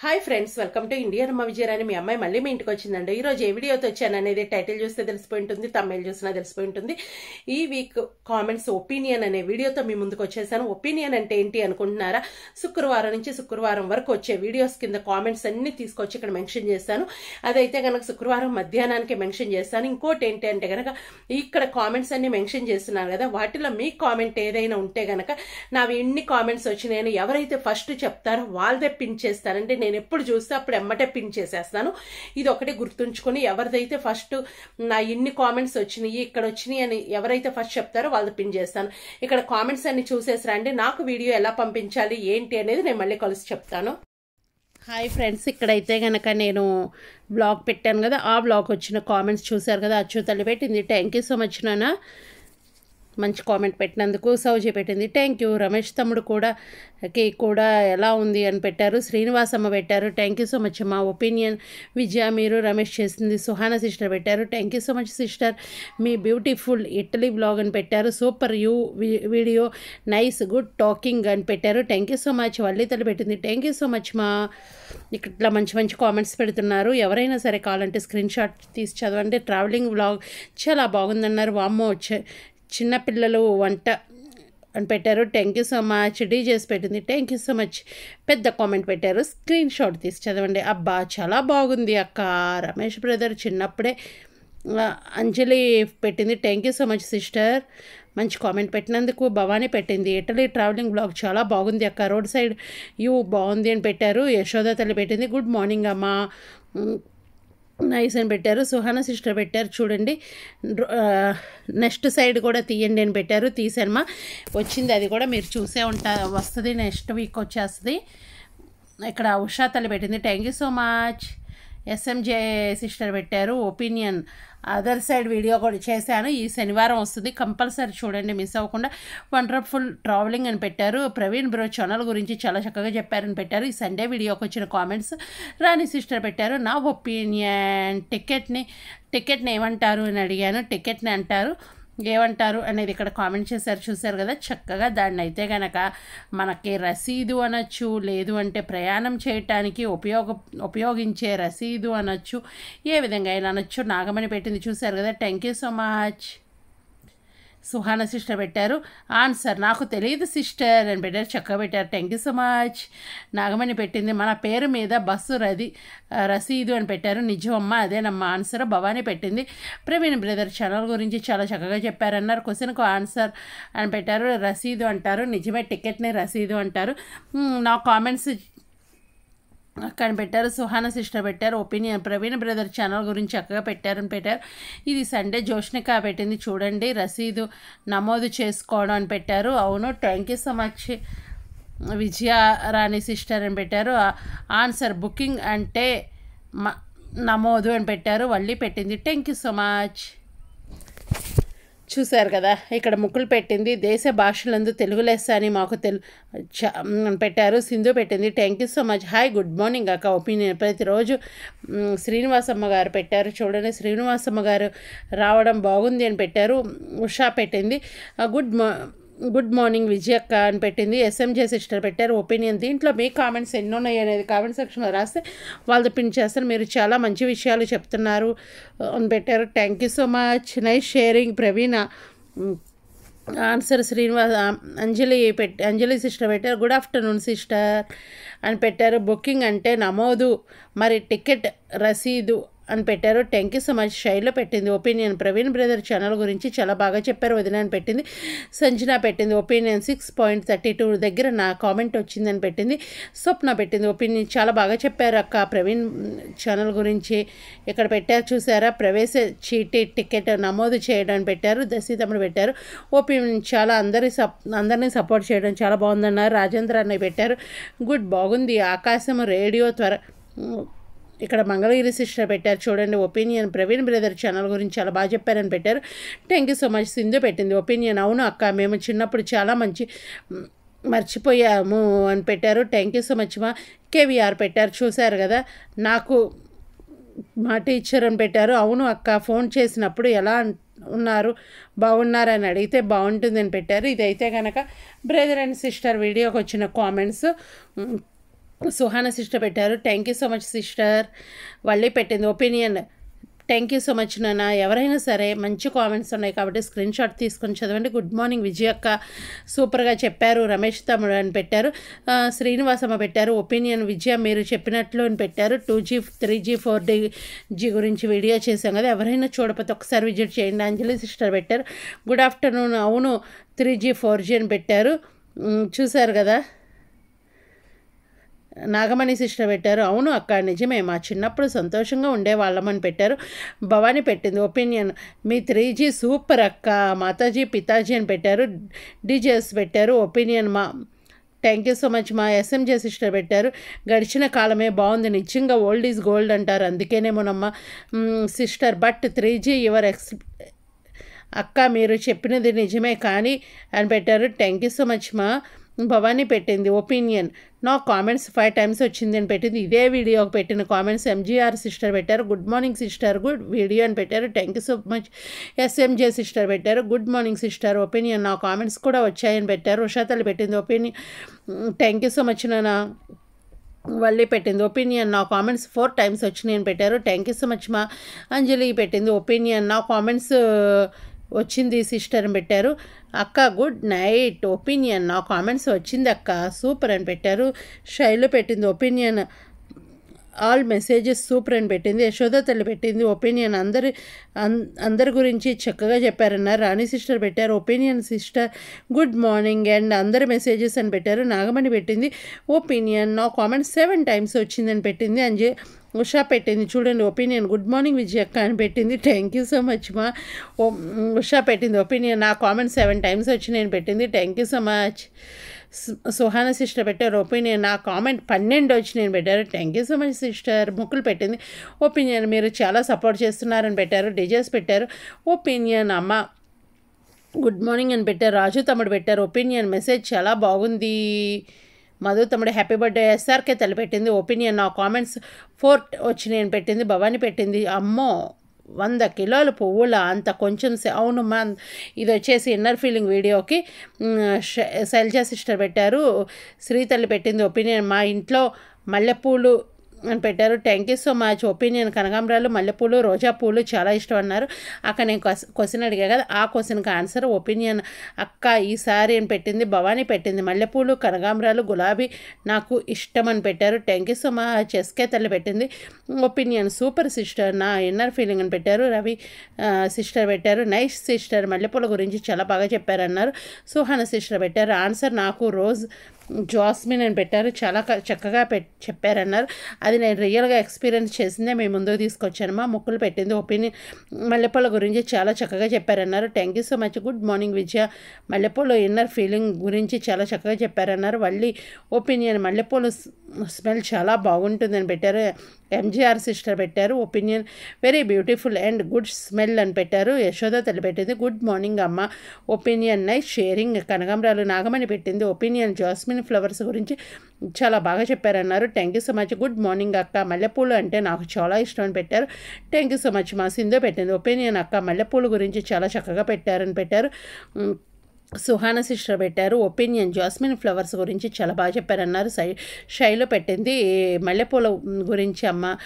Hi friends welcome to Indian అమ్మ విజయరాని మీ అమ్మాయి మళ్ళీ మీ ఇంటికి వచ్చిందండి. ఈ రోజు ఏ వీడియోతో వచ్చాను అనేది టైటిల్ చూస్తే తెలిసిపోయి ఉంటుంది తమిళ చూసినా తెలిసిపోయి ఉంటుంది. ఈ వీక్ కామెంట్స్ ఒపీనియన్ అనే వీడియోతో మీ ముందుకు వచ్చేసాను. ఒపీనియన్ అంటే ఏంటి అనుకుంటున్నారా? శుక్రవారం నుంచి శుక్రవారం వరకు వచ్చే వీడియోస్ కింద కామెంట్స్ అన్ని తీసుకొచ్చి ఇక్కడ మెన్షన్ చేస్తాను అదైతే కనుక శుక్రవారం మధ్యాహ్నానికి మెన్షన్ చేస్తాను ఇంకోటి ఏంటి అంటే కనుక ఇక్కడ కామెంట్స్ అన్ని మెన్షన్ చేస్తున్నాను కదా వాటిలో మీ కామెంట్ ఏదైనా ఉంటే కనుక నావి ఎన్ని కామెంట్స్ వచ్చినాయని ఎవరైతే ఫస్ట్ చెప్తారో వాళ్ళదే పిన్ చేస్తానంటే నేను ఎప్పుడు చూస్తే అప్పుడు ఎమ్మటే పిన్ చేసేస్తాను. ఇది ఒకటే గుర్తుంచుకొని ఎవరిదైతే ఫస్ట్ నా ఇన్ని కామెంట్స్ వచ్చినాయి ఇక్కడ వచ్చినాయి అని ఎవరైతే ఫస్ట్ చెప్తారో వాళ్ళు పిన్ చేస్తాను. ఇక్కడ కామెంట్స్ అన్ని చూసేసి రండి. నాకు వీడియో ఎలా పంపించాలి ఏంటి అనేది నేను మళ్ళీ కలిసి చెప్తాను. హాయ్ ఫ్రెండ్స్ ఇక్కడైతే కనుక నేను బ్లాగ్ పెట్టాను కదా. ఆ బ్లాగ్ వచ్చిన కామెంట్స్ చూశారు కదా అచ్చు తల్లి పెట్టింది థ్యాంక్ యూ సో మచ్ నాన్న. మంచి కామెంట్ పెట్టినందుకు సౌజీ పెట్టింది. థ్యాంక్ యూ రమేష్ తమ్ముడు కూడా కి కూడా ఎలా ఉంది అని పెట్టారు. శ్రీనివాసమ్మ పెట్టారు. థ్యాంక్ యూ సో మచ్ మా ఒపీనియన్ విజయ మీరు రమేష్ చేసింది సుహానా సిస్టర్ పెట్టారు. Thank you so much sister me beautiful Italy blog అని పెట్టారు. Super you video nice good talking అని పెట్టారు. థ్యాంక్ యూ సో మచ్ వల్లితలు పెట్టింది. థ్యాంక్ యూ సో మచ్ మా ఇట్లా మంచి మంచి కామెంట్స్ పెడుతున్నారు. ఎవరైనా సరే కావాలంటే స్క్రీన్ షాట్ తీసి చదవండి. ట్రావెలింగ్ బ్లాగ్ చాలా బాగుందన్నారు. వామ్మో వచ్చే చిన్నపిల్లలు వంట అని పెట్టారు. థ్యాంక్ యూ సో మచ్ డీ చేసి పెట్టింది. థ్యాంక్ యూ సో మచ్ పెద్ద కామెంట్ పెట్టారు. స్క్రీన్ షాట్ తీసి చదవండి. అబ్బా చాలా బాగుంది అక్క. రమేష్ బ్రదర్ చిన్నప్పుడే అంజలి పెట్టింది. Thank you so much sister మంచి కామెంట్ పెట్టినందుకు భవానీ పెట్టింది. ఇటలీ ట్రావెలింగ్ బ్లాగ్ చాలా బాగుంది అక్క. రోడ్ సైడ్ యూ బాగుంది అని పెట్టారు. యశోద తల్లి పెట్టింది. గుడ్ మార్నింగ్ అమ్మా. నైస్ అని పెట్టారు. సుహానా సిస్టర్ పెట్టారు చూడండి. నెక్స్ట్ సైడ్ కూడా తీయండి అని పెట్టారు. తీసానమ్మా వచ్చింది అది కూడా మీరు చూసే ఉంటా వస్తుంది. నెక్స్ట్ వీక్ వచ్చేస్తుంది. ఇక్కడ ఉషా తల్లి పెట్టింది. Thank you so much SMJ sister పెట్టారు ఒపీనియన్ అదర్ సైడ్ వీడియో కూడా చేశాను. ఈ శనివారం వస్తుంది కంపల్సరీ చూడండి మిస్ అవ్వకుండా. వండర్ఫుల్ ట్రావెలింగ్ అని పెట్టారు. ప్రవీణ్ బ్రో ఛానల్ గురించి చాలా చక్కగా చెప్పారని పెట్టారు. ఈ సండే వీడియోకి వచ్చిన కామెంట్స్ రాణి సిస్టర్ పెట్టారు. నా ఒపీనియన్ టికెట్ని టికెట్ని ఏమంటారు అని అడిగాను. టికెట్ని అంటారు. ఏమంటారు అనేది ఇక్కడ కామెంట్ చేశారు చూశారు కదా. చక్కగా దాన్ని అయితే గనక మనకి రసీదు అనొచ్చు లేదు అంటే ప్రయాణం చేయటానికి ఉపయోగ ఉపయోగించే రసీదు అనొచ్చు ఏ విధంగా అయినా అనొచ్చు. నాగమణి పెట్టింది చూశారు కదా. Thank you so much Suhana sister పెట్టారు. ఆన్సర్ నాకు తెలియదు సిస్టర్ అని పెట్టారు చక్కగా పెట్టారు. Thank you so much Nagamani పెట్టింది మన పేరు మీద బస్సు రది రసీదు అని పెట్టారు. నిజమమ్మ అదేనమ్మా ఆన్సర్ భవానీ పెట్టింది. ప్రవీణ్ బ్రదర్ ఛానల్ గురించి చాలా చక్కగా చెప్పారన్నారు. క్వశ్చన్కు ఆన్సర్ అని పెట్టారు. రసీదు అంటారు. నిజమే టికెట్ని రసీదు అంటారు. నా కామెంట్స్ అక్కడ పెట్టారు సుహాన సిస్టర్ పెట్టారు. ఒపీనియన్ ప్రవీణ్ బ్రదర్ ఛానల్ గురించి చక్కగా పెట్టారని పెట్టారు. ఇది సండే జోష్నిక పెట్టింది చూడండి. రసీదు నమోదు చేసుకోవడం అని పెట్టారు. అవును thank you so much Vijayarani sister అని పెట్టారు. ఆన్సర్ బుకింగ్ అంటే మ నమోదు అని పెట్టారు. వల్లి పెట్టింది. థ్యాంక్ యూ సో మచ్ చూశారు కదా ఇక్కడ ముక్కులు పెట్టింది. దేశ భాషలందు తెలుగు లెస్స అని మాకు తెలు చ- పెట్టారు. సింధు పెట్టింది. Thank you so much. Hi good morning అక్క. ఒపీనియన్ ప్రతిరోజు శ్రీనివాసమ్మ గారు పెట్టారు. చూడండి శ్రీనివాసమ్మ గారు రావడం బాగుంది అని పెట్టారు. ఉషా పెట్టింది. ఆ, గుడ్ మా గుడ్ మార్నింగ్ విజయక్క అని పెట్టింది. ఎస్ఎంజే సిస్టర్ పెట్టారు. ఒపీనియన్ దీంట్లో మీ కామెంట్స్ ఎన్ని ఉన్నాయి అనేది కామెంట్ సెక్షన్లో రాస్తే వాళ్ళతో పిన్ చేస్తారు. మీరు చాలా మంచి విషయాలు చెప్తున్నారు uh, అని పెట్టారు. Thank you so much nice sharing Praveena. Mm. Answer Srinivas Anjali pet Anjali sister పెట్టారు. గుడ్ ఆఫ్టర్నూన్ సిస్టర్ అని పెట్టారు. బుకింగ్ అంటే నమోదు. మరి టికెట్ రసీదు అని పెట్టారు. థ్యాంక్ యూ సో మచ్ శైలిలో పెట్టింది. ఒపీనియన్ ప్రవీణ్ బ్రదర్ ఛానల్ గురించి చాలా బాగా చెప్పారు. వదిన అని పెట్టింది. సంజన పెట్టింది. Opinion six point thirty two దగ్గర నా కామెంట్ వచ్చిందని పెట్టింది. స్వప్న పెట్టింది. ఒపీనియన్ చాలా బాగా చెప్పారు అక్క. ప్రవీణ్ ఛానల్ గురించి ఇక్కడ పెట్టారు చూసారా? ప్రవేశ చీటీ టికెట్ నమోదు చేయడం పెట్టారు. దశీతమ్ముడు పెట్టారు. ఒపీనియన్ చాలా అందరి సప్ అందరినీ సపోర్ట్ చేయడం చాలా బాగుందన్నారు. రాజేంద్ర అన్నయ్య పెట్టారు. గుడ్ బాగుంది. ఆకాశం రేడియో త్వర ఇక్కడ మంగళగిరి సిస్టర్ పెట్టారు. చూడండి ఒపీనియన్ ప్రవీణ్ బ్రదర్ ఛానల్ గురించి చాలా బాగా చెప్పారని పెట్టారు. Thank you so much Sindhu పెట్టింది. ఒపీనియన్ అవును అక్క మేము చిన్నప్పుడు చాలా మంచి మర్చిపోయాము అని పెట్టారు. థ్యాంక్ యూ సో మచ్ మా కేవీఆర్ పెట్టారు. చూశారు కదా నాకు మా టీచర్ అని పెట్టారు. అవును అక్క ఫోన్ చేసినప్పుడు ఎలా ఉన్నారు బాగున్నారని అడిగితే బాగుంటుందని పెట్టారు. ఇదైతే కనుక బ్రదర్ అండ్ సిస్టర్ వీడియోకి వచ్చిన కామెంట్స్ సుహాన సిస్టర్ పెట్టారు. Thank you so much sister వాళ్ళే పెట్టింది opinion thank you so much నాన్న. ఎవరైనా సరే మంచి కామెంట్స్ ఉన్నాయి కాబట్టి స్క్రీన్ షాట్ తీసుకొని చదవండి. గుడ్ మార్నింగ్ విజయ్ అక్క. సూపర్గా చెప్పారు. రమేష్ తమ్ముడు అని పెట్టారు. శ్రీనివాసమ్మ పెట్టారు ఒపీనియన్ విజయ మీరు చెప్పినట్లు అని పెట్టారు. Two G three G four D G గురించి వీడియో చేశాం కదా. ఎవరైనా చూడకపోతే ఒకసారి విజిట్ చేయండి. అంజలి సిస్టర్ పెట్టారు. గుడ్ ఆఫ్టర్నూన్ అవును త్రీ జీ ఫోర్ జీ అని పెట్టారు. చూశారు కదా. నాగమణి సిస్టర్ పెట్టారు. అవును అక్క నిజమే. మా చిన్నప్పుడు సంతోషంగా ఉండేవాళ్ళమని పెట్టారు. భవానీ పెట్టింది. ఒపీనియన్ మీ త్రీ జీ సూపర్ అక్క. మాతాజీ పితాజీ అని పెట్టారు. డీజేస్ పెట్టారు. ఒపీనియన్ మా థ్యాంక్ యూ సో మచ్ మా ఎస్ఎంజే సిస్టర్ పెట్టారు. గడిచిన కాలమే బాగుంది. నిజంగా ఓల్డ్ ఈజ్ గోల్డ్ అంటారు. అందుకేనేమోనమ్మ. Sister but three G your X అక్క మీరు చెప్పినది నిజమే కానీ అని పెట్టారు. థ్యాంక్ యూ సో మచ్ మా. భవానీ పెట్టింది. ఒపీనియన్ నా కామెంట్స్ ఫైవ్ టైమ్స్ వచ్చింది అని పెట్టింది. ఇదే వీడియోకి పెట్టిన కామెంట్స్ ఎంజీఆర్ సిస్టర్ పెట్టారు. Good morning sister good video అని పెట్టారు. Thank you so much SMJ sister పెట్టారు. గుడ్ మార్నింగ్ సిస్టర్ ఒపీనియన్ నా కామెంట్స్ కూడా వచ్చాయని పెట్టారు. ఉషాతలు పెట్టింది opinion thank you so much నా వల్లి పెట్టింది ఒపీనియన్ నా కామెంట్స్ ఫోర్ టైమ్స్ వచ్చినాయని పెట్టారు. థ్యాంక్ యూ సో మచ్ మా. అంజలి పెట్టింది ఒపీనియన్ నా కామెంట్స్ వచ్చింది సిస్టర్ అని పెట్టారు. అక్క గుడ్ నైట్ ఒపీనియన్ నా కామెంట్స్ వచ్చింది అక్క. సూపర్ అని పెట్టారు. శైలు పెట్టింది ఒపీనియన్ ఆల్ మెసేజెస్ సూపర్ అని పెట్టింది. యశోద తల్లి పెట్టింది ఒపీనియన్. అందరి అందరి గురించి చక్కగా చెప్పారన్నారు. రాణి సిస్టర్ పెట్టారు opinion sister. Good morning and అందరి మెసేజెస్ అని పెట్టారు. నాగమణి పెట్టింది ఒపీనియన్. నా కామెంట్ సెవెన్ టైమ్స్ వచ్చిందని పెట్టింది. అని ఉషా పెట్టింది. చూడండి ఒపీనియన్. గుడ్ మార్నింగ్ విజయక్క అని పెట్టింది. థ్యాంక్ యూ సో మచ్ మా. ఉషా పెట్టింది ఒపీనియన్. నా కామెంట్ సెవెన్ టైమ్స్ వచ్చినాయని పెట్టింది. Thank you so much. Suhana sister పెట్టారు ఒపీనియన్. నా కామెంట్ పన్నెండు వచ్చి నేను పెట్టారు. Thank you so much sister. ముక్కులు పెట్టింది. ఒపీనియన్ మీరు చాలా సపోర్ట్ చేస్తున్నారని పెట్టారు. డిజైన్స్ పెట్టారు. ఒపీనియన్ అమ్మ గుడ్ మార్నింగ్ అని పెట్టారు. రాజు తమ్ముడు పెట్టారు. ఒపీనియన్ మెసేజ్ చాలా బాగుంది. మధు తమ్ముడు హ్యాపీ బర్త్డే. ఎస్ఆర్కే తలపెట్టింది ఒపీనియన్ నా కామెంట్స్ ఫోర్ వచ్చి నేను పెట్టింది. భవాని పెట్టింది. అమ్మో! వంద కిలోల పువ్వుల అంత కొంచెం అవును మా ఇది వచ్చేసి ఇన్నర్ ఫీలింగ్ వీడియోకి మ్, శైలజా సిస్టర్ పెట్టారు. శ్రీతల్లి పెట్టింది ఒపీనియన్. మా ఇంట్లో మల్లెపూలు అని పెట్టారు. Thank you so much opinion కనకాంబరాలు మల్లెపూలు రోజా పూలు చాలా ఇష్టం అన్నారు. అక్కడ నేను క్వశ్చన్ అడిగా కదా ఆ క్వశ్చన్కి ఆన్సర్ ఒపీనియన్ అక్క ఈసారి అని పెట్టింది? భవానీ పెట్టింది. మల్లెపూలు కనకాంబరాలు గులాబీ నాకు ఇష్టం అని పెట్టారు. Thank you so much SK తల్లి పెట్టింది. ఒపీనియన్ సూపర్ సిస్టర్ నా ఇన్నర్ ఫీలింగ్ అని పెట్టారు. రవి సిస్టర్ పెట్టారు. నైస్ సిస్టర్ మల్లెపూల గురించి చాలా బాగా చెప్పారన్నారు. సుహాన సిస్టర్ పెట్టారు. ఆన్సర్ నాకు రోజ్ జాస్మిన్ అని పెట్టారు చాలా చక్కగా పె చెప్పారన్నారు. అది నేను రియల్గా ఎక్స్పీరియన్స్ చేసిందే మేము ముందుకు తీసుకొచ్చాను మా ముక్కులు పెట్టింది ఒపీనియన్. మల్లెపూల గురించి చాలా చక్కగా చెప్పారన్నారు. Thank you so much good morning Vijaya. మల్లెపూల ఇన్నర్ ఫీలింగ్ గురించి చాలా చక్కగా చెప్పారన్నారు. మళ్ళీ ఒపీనియన్ మల్లెపూలు స్మెల్ చాలా బాగుంటుందని పెట్టారు. ఎంజీఆర్ సిస్టర్ పెట్టారు. Opinion very beautiful and good smell అని పెట్టారు. యశోద తల్లి పెట్టింది. గుడ్ మార్నింగ్ అమ్మ. ఒపీనియన్ నైస్ షేరింగ్ కనకాంబరాలు నాగమణి పెట్టింది. ఒపీనియన్ జాస్మిన్ ఫ్లవర్స్ గురించి చాలా బాగా చెప్పారన్నారు. Thank you so much good morning అక్క. మల్లెపూలు అంటే నాకు చాలా ఇష్టం అని పెట్టారు. థ్యాంక్ యూ సో మచ్ మా సింధు పెట్టింది. ఒపీనియన్ అక్క మల్లెపూలు గురించి చాలా చక్కగా పెట్టారని పెట్టారు. సుహాన సిస్టర్ పెట్టారు. ఒపీనియన్ జాస్మిన్ ఫ్లవర్స్ గురించి చాలా బాగా చెప్పారన్నారు. సై షైలో పెట్టింది. మల్లెపూల గురించి అమ్మ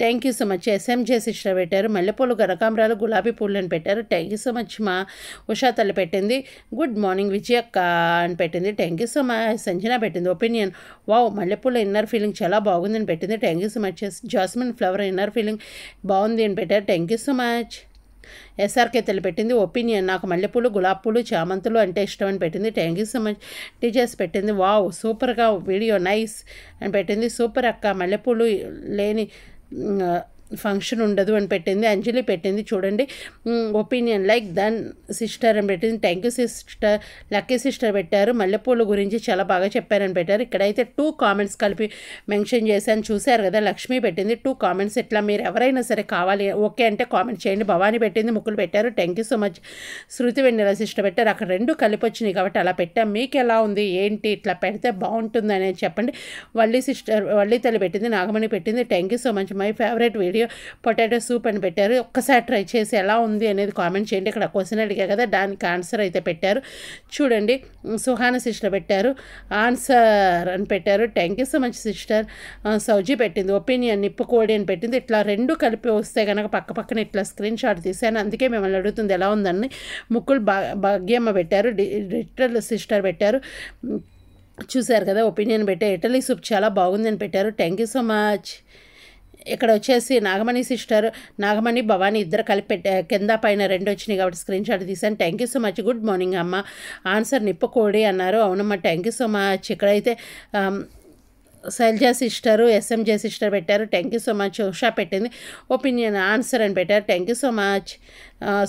thank you so much SMJ sister పెట్టారు. మల్లెపూలు గరకాంబరాలు గులాబీ పూలు అని పెట్టారు. థ్యాంక్ యూ సో మచ్ మా ఉషా తల్లి పెట్టింది. గుడ్ మార్నింగ్ విజయక్క అని పెట్టింది. Thank you so much Sanjana పెట్టింది ఒపీనియన్. వావ్ మల్లెపూల ఇన్నర్ ఫీలింగ్ చాలా బాగుందని పెట్టింది. Thank you so much jasmine flower inner feeling బాగుంది అని పెట్టారు. Thank you so much SRK పెట్టింది ఒపీనియన్ నాకు మల్లెపూలు గులాబీ పూలు చామంతులు అంటే ఇష్టం అని పెట్టింది. Thank you so much teachers పెట్టింది. వావ్ సూపర్గా వీడియో నైస్ అని పెట్టింది. సూపర్ అక్క మల్లెపూలు లేని ఫంక్షన్ ఉండదు అని పెట్టింది అంజలి పెట్టింది చూడండి. ఒపీనియన్ లైక్ దన్ సిస్టర్ అని పెట్టింది. Thank you sister lucky sister పెట్టారు. మల్లెపూల గురించి చాలా బాగా చెప్పారని పెట్టారు. ఇక్కడైతే టూ కామెంట్స్ కలిపి మెన్షన్ చేశాను. చూశారు కదా లక్ష్మి పెట్టింది టూ కామెంట్స్ ఇట్లా మీరు ఎవరైనా సరే కావాలి ఓకే అంటే కామెంట్ చేయండి. భవానీ పెట్టింది ముక్కులు పెట్టారు. Thank you so much Shruti Vennela sister పెట్టారు. అక్కడ రెండు కలిపి వచ్చినాయి కాబట్టి అలా పెట్టాం. మీకు ఎలా ఉంది? ఏంటి? ఇట్లా పెడితే బాగుంటుంది అనేది చెప్పండి. వల్లి సిస్టర్ వల్లి తల్లి పెట్టింది నాగమణి పెట్టింది. Thank you so much my favourite video video potato soup అని పెట్టారు. ఒక్కసారి ట్రై చేసి ఎలా ఉంది అనేది కామెంట్ చేయండి. ఇక్కడ క్వశ్చన్ అడిగా కదా దానికి ఆన్సర్ అయితే పెట్టారు. చూడండి సుహాన సిస్టర్ పెట్టారు ఆన్సర్ అని పెట్టారు. Thank you so much sister సౌజీ పెట్టింది ఒపీనియన్ నిప్పు కోడి అని పెట్టింది. ఇట్లా రెండు కలిపి వస్తే కనుక పక్క పక్కన ఇట్లా స్క్రీన్ షాట్ తీశాను. అందుకే మిమ్మల్ని అడుగుతుంది ఎలా ఉందని. ముక్కులు భా భాగ్యమ్మ పెట్టారు డి- డిజిటల్ సిస్టర్ పెట్టారు. చూశారు కదా ఒపీనియన్ పెట్టే ఇటలీ సూప్ చాలా బాగుందని పెట్టారు. థ్యాంక్ యూ సో మచ్ ఇక్కడ వచ్చేసి నాగమణి సిస్టర్ నాగమణి భవాని ఇద్దరు కలిపి పెట్టా కింద పైన రెండు వచ్చినాయి కాబట్టి స్క్రీన్ షాట్ తీసాను thank you so much good morning అమ్మ. ఆన్సర్ నిప్పుకోడి అన్నారు. అవునమ్మా థ్యాంక్ యూ సో మచ్ ఇక్కడైతే శైలజ సిస్టరు ఎస్ఎంజే సిస్టర్ పెట్టారు. Thank you so much Usha పెట్టింది. ఒపీనియన్ ఆన్సర్ అని పెట్టారు. Thank you so much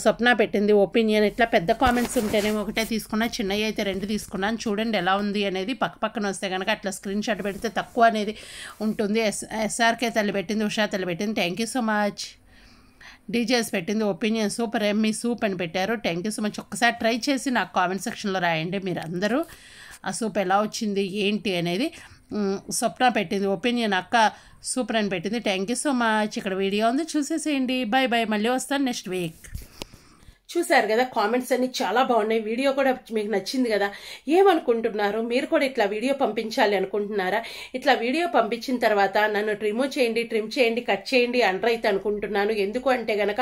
Swapna పెట్టింది ఒపీనియన్. ఇట్లా పెద్ద కామెంట్స్ ఉంటేనే ఒకటే తీసుకున్నా చిన్నవి అయితే రెండు తీసుకున్నాను చూడండి ఎలా ఉంది అనేది పక్క పక్కన వస్తే కనుక అట్లా స్క్రీన్ షాట్ పెడితే తక్కువ అనేది ఉంటుంది. ఎస్ ఎస్ఆర్కే తల్లి పెట్టింది ఉషా తల్లి పెట్టింది. Thank you so much. DJs పెట్టింది ఒపీనియన్ సూపర్ ఎమ్మీ సూప్ అని పెట్టారు. Thank you so much. ఒక్కసారి ట్రై చేసి నాకు కామెంట్ సెక్షన్లో రాయండి మీరు అందరూ ఆ సూప్ ఎలా వచ్చింది ఏంటి అనేది స్వప్న పెట్టింది ఒపీనియన్ అక్క సూపర్ అని పెట్టింది. థ్యాంక్ యూ సో మచ్ ఇక్కడ వీడియో ఉంది చూసేసేయండి. బాయ్ బాయ్ మళ్ళీ వస్తాను నెక్స్ట్ వీక్ చూశారు కదా కామెంట్స్ అన్ని చాలా బాగున్నాయి. వీడియో కూడా మీకు నచ్చింది కదా. ఏమనుకుంటున్నారు? మీరు కూడా ఇట్లా వీడియో పంపించాలి అనుకుంటున్నారా? ఇట్లా వీడియో పంపించిన తర్వాత నన్ను రిమూవ్ చేయండి ట్రిమ్ చేయండి కట్ చేయండి అండ్రైతే అనుకుంటున్నాను. ఎందుకు అంటే గనక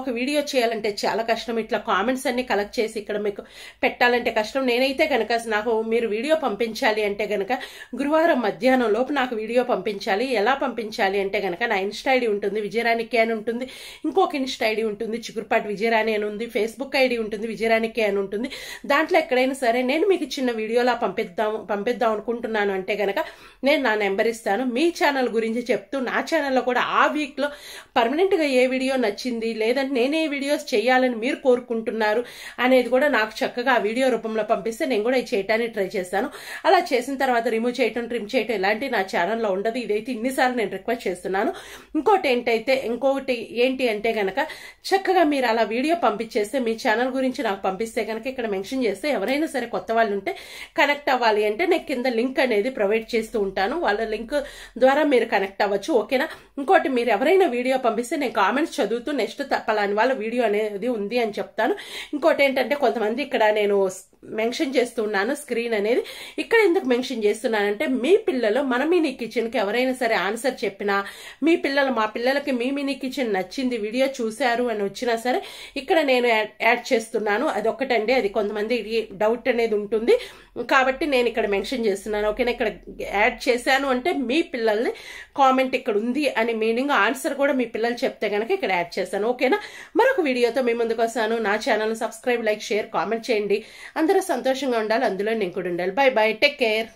ఒక వీడియో చేయాలంటే చాలా కష్టం. ఇట్లా కామెంట్స్ అన్ని కలెక్ట్ చేసి ఇక్కడ మీకు పెట్టాలంటే కష్టం. నేనైతే కనుక నాకు మీరు వీడియో పంపించాలి అంటే గనక గురువారం మధ్యాహ్నం లోపు నాకు వీడియో పంపించాలి. ఎలా పంపించాలి అంటే గనక నా ఇన్స్టా ఐడి ఉంటుంది విజయరాణికి అని ఉంటుంది. ఇంకొక ఇన్స్టా ఐడి ఉంటుంది చిగురుపాటి విజయరాణి అని ఉంది. ఫేస్బుక్ ఐడి ఉంటుంది విజయరాణికి అని ఉంటుంది. దాంట్లో ఎక్కడైనా సరే నేను మీకు చిన్న వీడియోలా పంపిద్దాం పంపిద్దాం అనుకుంటున్నాను అంటే గనక నేను నా నెంబర్ ఇస్తాను. మీ ఛానల్ గురించి చెప్తూ నా ఛానల్లో కూడా ఆ వీక్లో పర్మనెంట్గా ఏ వీడియో నచ్చింది లేదంటే నేను ఏ వీడియోస్ చేయాలని మీరు కోరుకుంటున్నారు అనేది కూడా నాకు చక్కగా ఆ వీడియో రూపంలో పంపిస్తే నేను కూడా ఇది చేయడానికి ట్రై చేస్తాను. అలా చేసిన తర్వాత రిమూవ్ చేయటం ట్రిమ్ చేయటం ఇలాంటివి నా ఛానల్లో ఉండదు. ఇదైతే ఇన్నిసార్లు నేను రిక్వెస్ట్ చేస్తున్నాను. ఇంకోటి ఏంటైతే ఇంకొకటి ఏంటి అంటే గనక చక్కగా మీరు అలా వీడియో పంపించే చేస్తే మీ ఛానల్ గురించి నాకు పంపిస్తే కనుక ఇక్కడ మెన్షన్ చేస్తే ఎవరైనా సరే కొత్త వాళ్ళు ఉంటే కనెక్ట్ అవ్వాలి అంటే నేను కింద లింక్ అనేది ప్రొవైడ్ చేస్తూ ఉంటాను. వాళ్ళ లింక్ ద్వారా మీరు కనెక్ట్ అవ్వచ్చు ఓకేనా ఇంకోటి మీరు ఎవరైనా వీడియో పంపిస్తే నేను కామెంట్స్ చదువుతూ నెక్స్ట్ పలాని వాళ్ళ వీడియో అనేది ఉంది అని చెప్తాను. ఇంకోటి ఏంటంటే కొంతమంది ఇక్కడ నేను మెన్షన్ చేస్తున్నాను స్క్రీన్ అనేది. ఇక్కడ ఎందుకు మెన్షన్ చేస్తున్నానంటే మీ పిల్లలు మన మినీ కిచెన్కి ఎవరైనా సరే ఆన్సర్ చెప్పినా మీ పిల్లలు మా పిల్లలకి మీ మినీ కిచెన్ నచ్చింది వీడియో చూశారు అని వచ్చినా సరే ఇక్కడ నేను యాడ్ చేస్తున్నాను. అది ఒకటండి అది కొంతమంది డౌట్ అనేది ఉంటుంది. కాబట్టి నేను ఇక్కడ మెన్షన్ చేస్తున్నాను. ఓకేనా? ఇక్కడ యాడ్ చేశాను అంటే మీ పిల్లల్ని కామెంట్ ఇక్కడ ఉంది అని మీనింగ్ ఆన్సర్ కూడా మీ పిల్లలు చెప్తే కనుక ఇక్కడ యాడ్ చేస్తాను. ఓకేనా? మరొక వీడియోతో మీ ముందుకు వస్తాను. నా channel subscribe like share comment చేయండి. అందరూ సంతోషంగా ఉండాలి అందులో నేను కూడా ఉండాలి. By bye take care